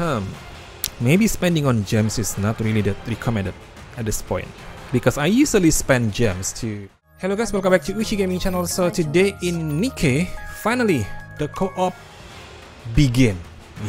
Hmm. Maybe spending on gems is not really that recommended at this point. Because I usually spend gems to... Hello guys, welcome back to Ushi Gaming Channel. So today in Nikke, finally, the co-op begin.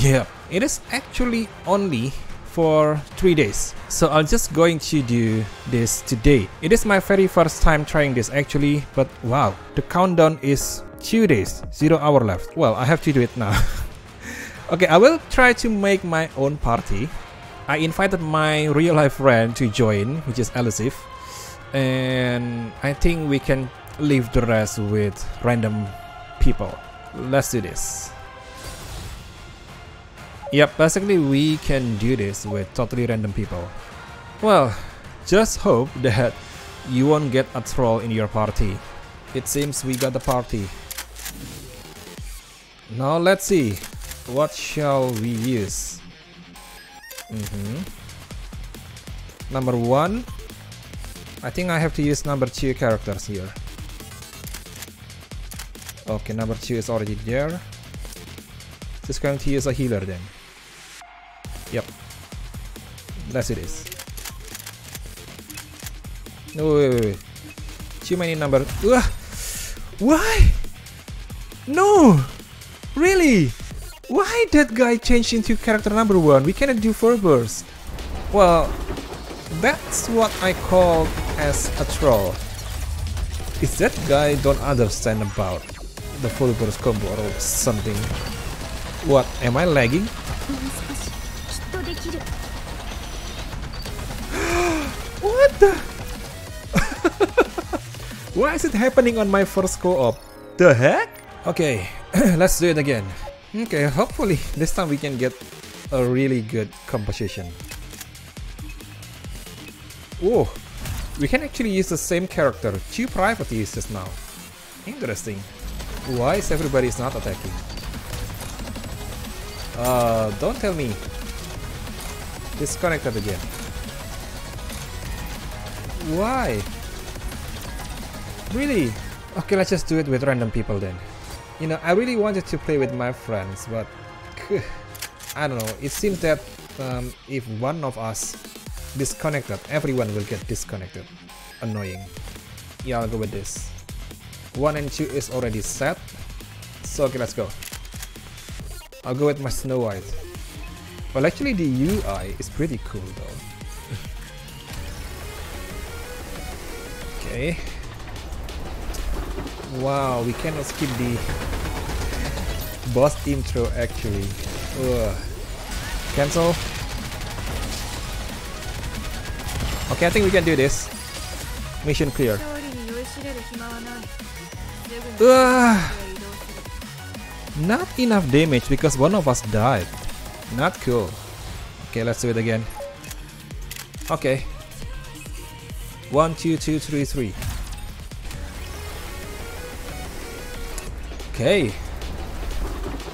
Yeah, it is actually only for 3 days. So I'm just going to do this today. It is my very first time trying this actually, but wow, the countdown is 2 days, 0 hour left. Well, I have to do it now. okay, I will try to make my own party. I invited my real life friend to join, which is Elusive. And I think we can leave the rest with random people. Let's do this. Yep, basically we can do this with totally random people. Well, just hope that you won't get a troll in your party. It seems we got the party. Now let's see, what shall we use? Mm -hmm. Number one, I think I have to use number two characters here. Okay, number two is already there. Just going to use a healer then. Yep. Let's do this. No, wait, wait, wait. Too many number. Ugh. Why? No! Really? Why that guy changed into character number one? We cannot do burst. Well, that's what I call as a troll. Is that guy don't understand about the full burst combo or something? What, am I lagging? what the? Why is it happening on my first co-op? The heck? Okay, let's do it again. Okay, hopefully this time we can get a really good composition. Oh, we can actually use the same character, two Privaty users now. Interesting. Why is everybody not attacking? Uh, don't tell me. Disconnected again. Why? Really? Okay, let's just do it with random people then. You know, I really wanted to play with my friends, but I don't know. It seems that um, if one of us disconnected, everyone will get disconnected. Annoying. Yeah, I'll go with this. One and two is already set. So okay, let's go. I'll go with my Snow White. Well, actually the UI is pretty cool though. okay. Wow, we cannot skip the boss intro actually. Ugh. Cancel. Okay, I think we can do this. Mission clear. Ugh. Not enough damage because one of us died. Not cool. Okay, let's do it again. Okay. One, two, two, three, three. Okay.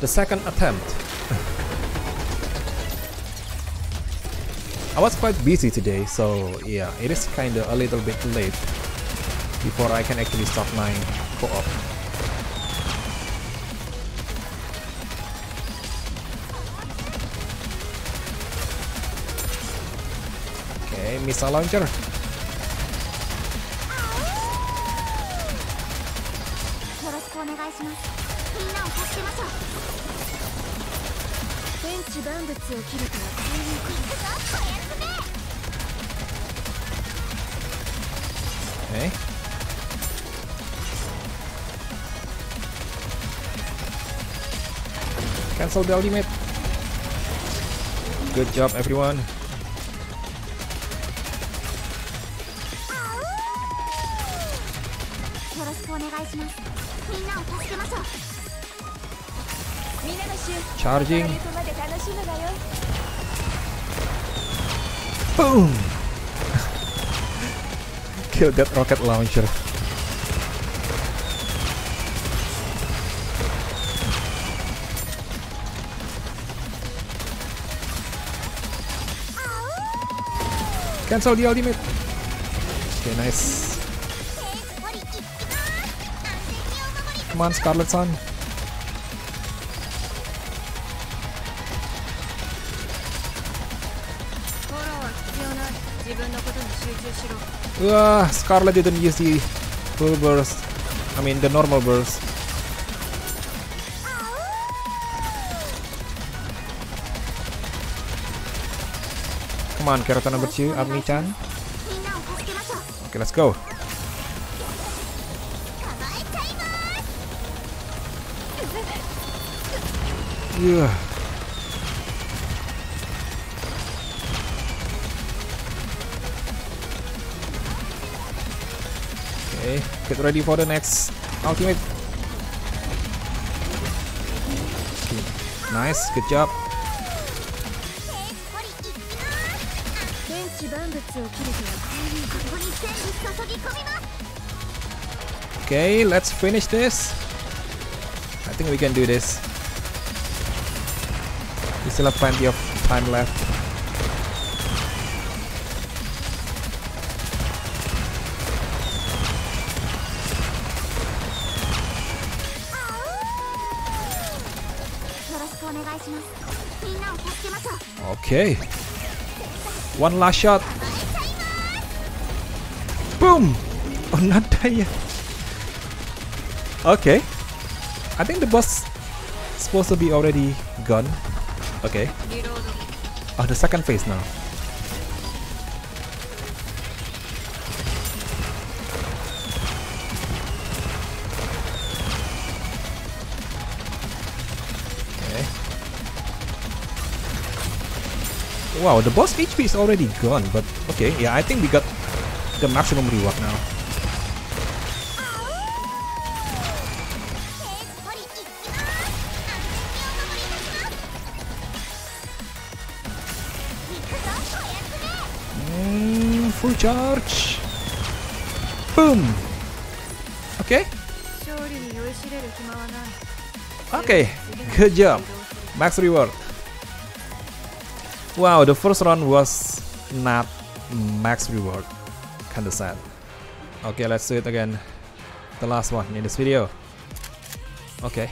The second attempt. I was quite busy today, so yeah, it is kinda a little bit late before I can actually start my co-op. Okay, missile launcher. しましょう天地万物を切るとはこういうことだおやすみ Okay. Cancel the ultimate. Good job, everyone. Charging. Boom! Kill that rocket launcher. Cancel the ultimate. Okay, nice. Come on, Scarlet Sun. Wah, Scarlet didn't use the full burst. I mean the normal burst. Come on, character number two, Armi-chan. Okay, let's go. Yeah. Okay, get ready for the next ultimate. Nice, good job. Okay, let's finish this. I think we can do this. We still have plenty of time left. Okay. One last shot. Boom! Oh, not die yet. Okay. I think the boss supposed to be already gone. Okay. Oh, the second phase now. Wow, the boss HP is already gone, but okay, yeah, I think we got the maximum reward now. Mm, full charge. Boom. Okay. Okay. Good job. Max reward. Wow, the first round was not max reward. Kinda sad. Okay, let's do it again. The last one in this video. Okay.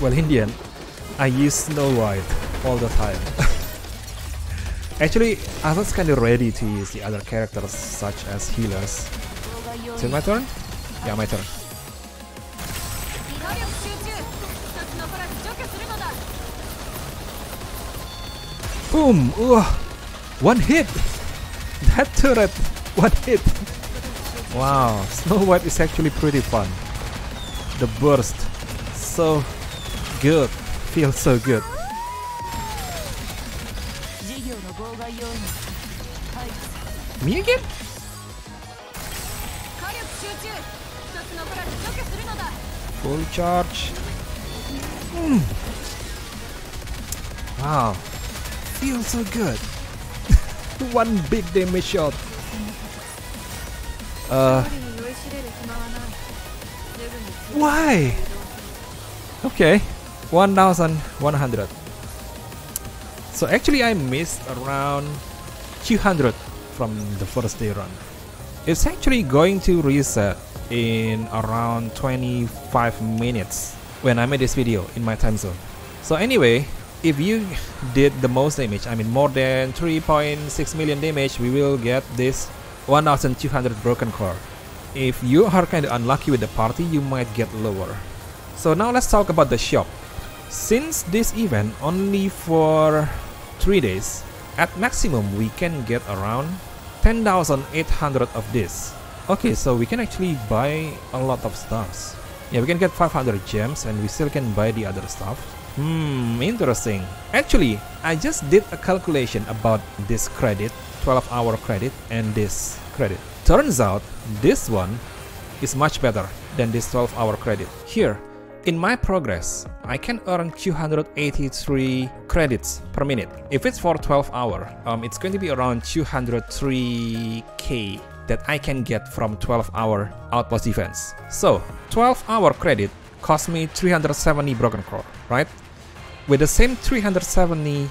Well, in the end, I use Snow White all the time. Actually, I was kinda ready to use the other characters such as healers. Is it my turn? Yeah, my turn. Boom! Ugh. One hit! That turret! One hit! Wow, Snow White is actually pretty fun. The burst. So good. Feels so good. Me again? Full charge. Mm. Wow. Feels so good. One big damage shot. Uh. Why? Okay. 1100. So actually I missed around 200 from the first day run. It's actually going to reset in around 25 minutes when I made this video in my time zone. So anyway, if you did the most damage, I mean more than 3.6 million damage, we will get this 1200 broken core. If you are kinda unlucky with the party, you might get lower. So now let's talk about the shop. Since this event only for 3 days, at maximum we can get around 10,800 of this. Okay, so we can actually buy a lot of stuffs. Yeah, we can get 500 gems and we still can buy the other stuff. Hmm, interesting. Actually, I just did a calculation about this credit, 12 hour credit and this credit. Turns out, this one is much better than this 12 hour credit. Here, in my progress, I can earn 283 credits per minute. If it's for 12 hour, um, it's going to be around 203k that I can get from 12 hour outpost defense. So 12 hour credit cost me 370 broken core, right? With the same 370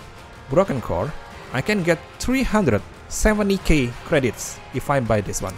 broken core, I can get 370k credits if I buy this one.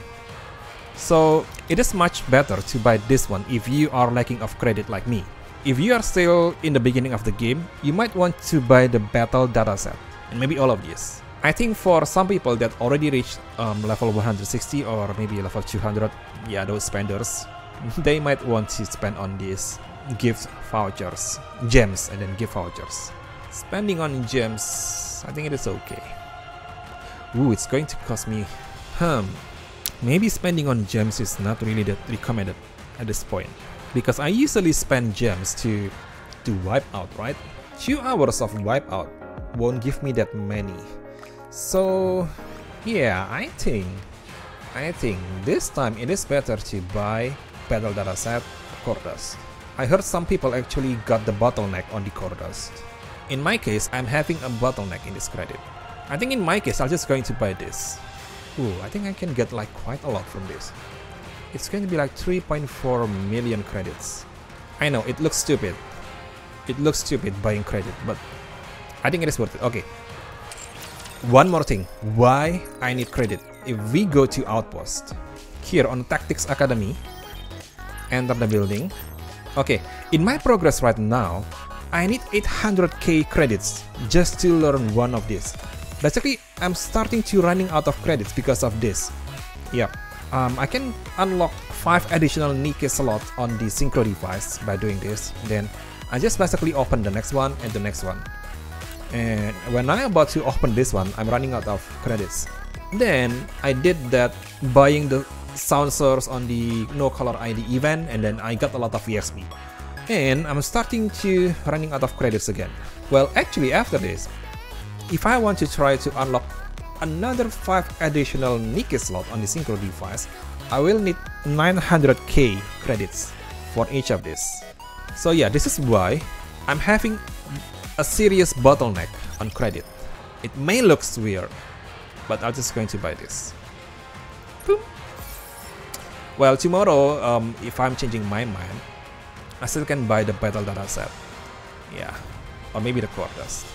So it is much better to buy this one if you are lacking of credit like me. If you are still in the beginning of the game, you might want to buy the battle dataset. and maybe all of these. I think for some people that already reached um, level 160 or maybe level 200, yeah, those spenders, they might want to spend on these gift vouchers, gems, and then gift vouchers. Spending on gems, I think it is okay. Ooh, it's going to cost me, hmm, maybe spending on gems is not really that recommended at this point because I usually spend gems to to wipe out, right? Two hours of wipe out won't give me that many. So yeah, I think I think this time it is better to buy battle data set core dust. I heard some people actually got the bottleneck on the core dust. In my case, I'm having a bottleneck in this credit. I think in my case, I'm just going to buy this. Ooh, I think I can get like quite a lot from this. It's going to be like 3.4 million credits. I know, it looks stupid. It looks stupid buying credit, but I think it is worth it. Okay. One more thing. Why I need credit? If we go to Outpost, here on Tactics Academy, enter the building. Okay, in my progress right now, I need 800k credits just to learn one of these. Basically, I'm starting to running out of credits because of this. Yeah, um, I can unlock 5 additional Nikke slots on the Synchro device by doing this. Then I just basically open the next one and the next one. And when I'm about to open this one, I'm running out of credits. Then I did that buying the sound source on the no color ID event and then I got a lot of EXP. And I'm starting to running out of credits again. Well, actually after this, if I want to try to unlock another 5 additional Nikke slot on the Synchro device, I will need 900k credits for each of this. So yeah, this is why I'm having a serious bottleneck on credit. It may look weird, but I'm just going to buy this. Boom. Well, tomorrow, um, if I'm changing my mind, I still can buy the battle data set. Yeah, or maybe the dust.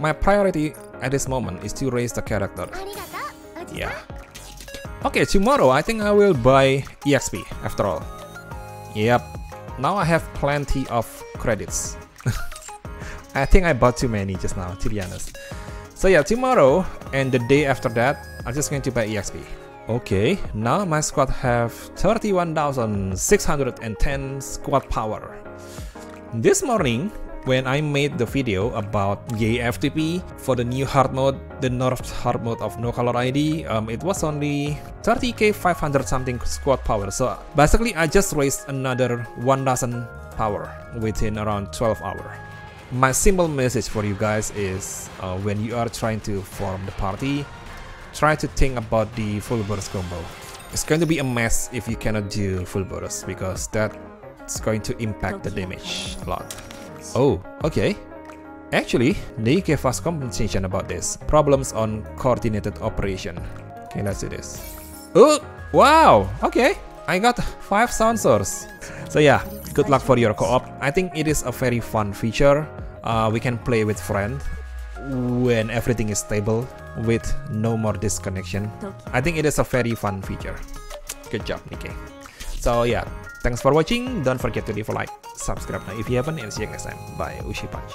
My priority at this moment is to raise the character. Yeah. Okay, tomorrow I think I will buy EXP after all. Yep, now I have plenty of credits. I think I bought too many just now, to be honest. So yeah, tomorrow and the day after that, I'm just going to buy EXP. Okay, now my squad have 31,610 squad power. This morning, when I made the video about Yay FTP for the new hard mode, the nerfed hard mode of no color ID, um, it was only 30k 500 something squad power. So basically I just raised another 1000 power within around 12 hours. My simple message for you guys is uh, when you are trying to form the party, try to think about the full burst combo. It's going to be a mess if you cannot do full burst because that's going to impact the damage a lot. Oh, okay. Actually, they gave us compensation about this. Problems on coordinated operation. Okay, let's do this. Oh, wow, okay. I got 5 sensors. So yeah, good luck for your co-op. I think it is a very fun feature. Uh, we can play with friends when everything is stable with no more disconnection. I think it is a very fun feature. Good job, Nikke. So yeah, thanks for watching. Don't forget to leave a like, subscribe now if you haven't, and see you next time. Bye, Ushi Punch.